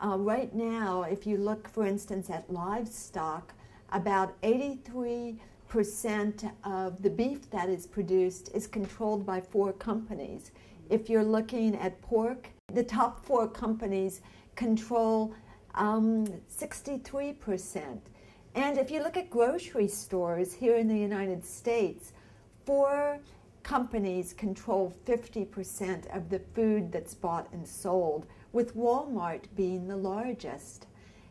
Uh, right now, if you look, for instance, at livestock, about 83 percent of the beef that is produced is controlled by four companies. If you're looking at pork, the top four companies control um, 63%. And if you look at grocery stores here in the United States, four companies control 50% of the food that's bought and sold, with Walmart being the largest.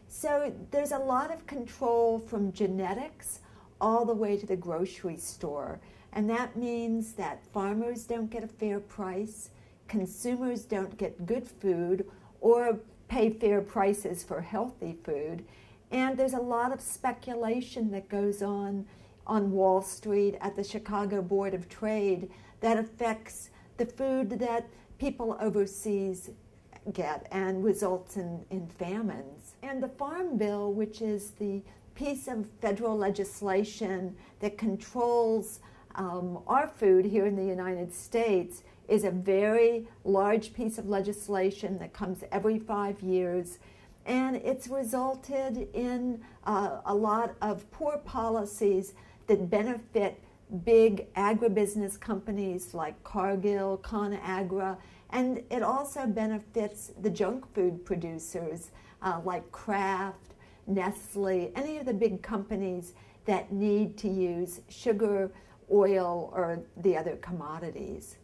So there's a lot of control from genetics all the way to the grocery store. And that means that farmers don't get a fair price, consumers don't get good food or pay fair prices for healthy food. And there's a lot of speculation that goes on on Wall Street at the Chicago Board of Trade that affects the food that people overseas get and results in, in famines. And the Farm Bill, which is the piece of federal legislation that controls um, our food here in the United States is a very large piece of legislation that comes every five years. And it's resulted in uh, a lot of poor policies that benefit big agribusiness companies like Cargill, ConAgra, and it also benefits the junk food producers uh, like Kraft Nestle, any of the big companies that need to use sugar, oil, or the other commodities.